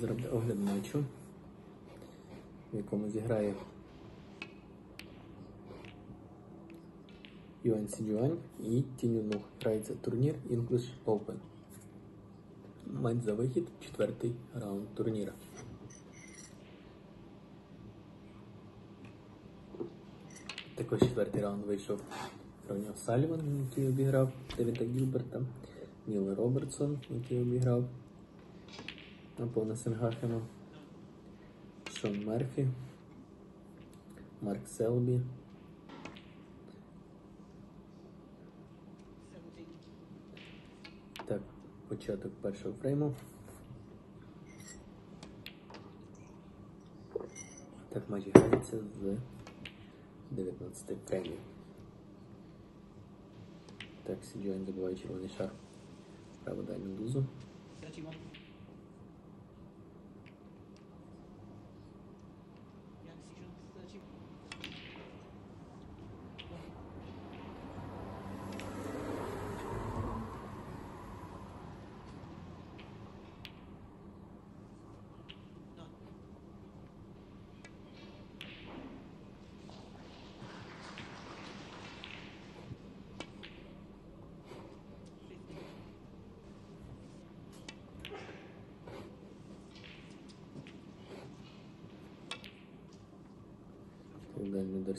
Зроблю огляд матчу, в якому зіграє Юань Сіджуань і Тінюнух. Грається турнір English Open. Матч за вихід, четвертий раунд турніра. Також четвертий раунд вийшов Роньо Саліван, який обіграв Девіда Гілберта, Ніл Робертсон, який обіграв Наповна Сенгахема, Шон Мерфі, Марк Селбі. Так, початок першого фрейму. Так, матч грається з 19 фреймів. Так, Сіджуань забиває червоний шар. Право дальню дузу. Так, дальній удар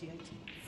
2018.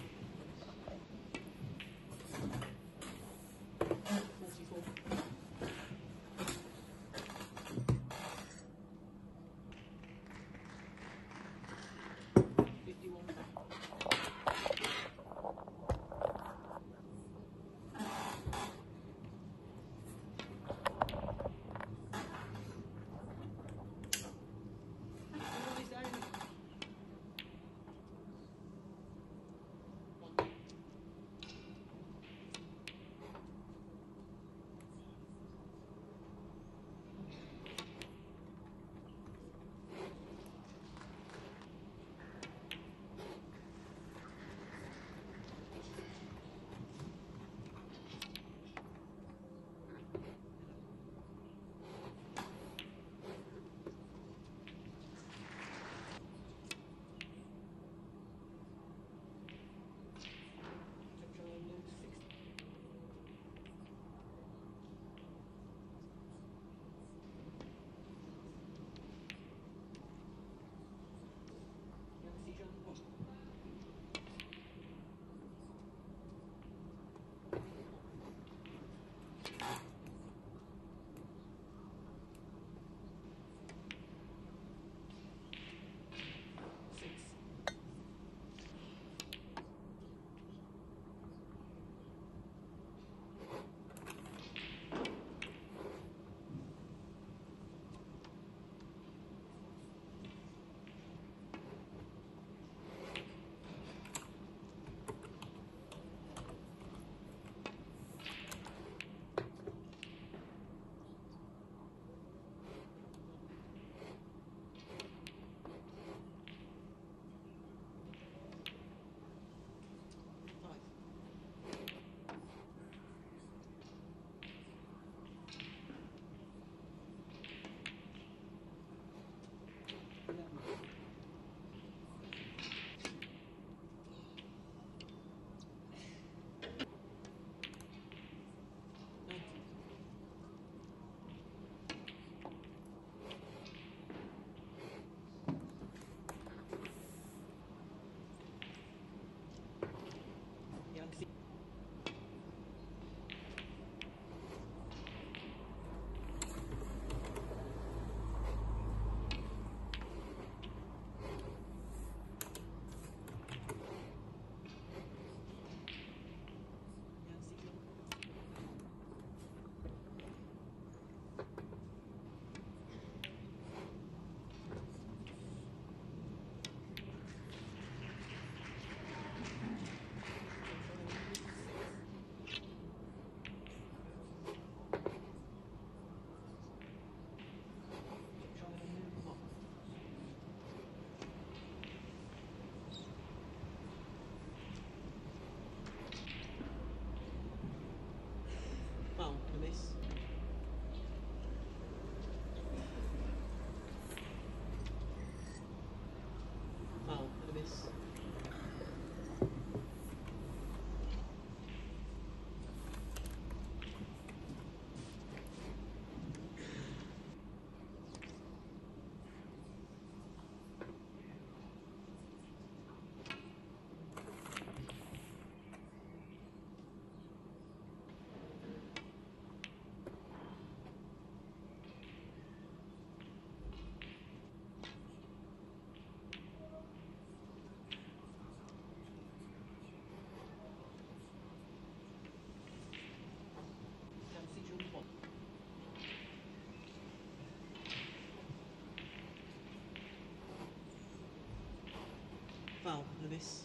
this.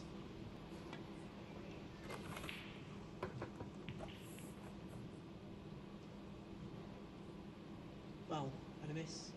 Well, and a miss.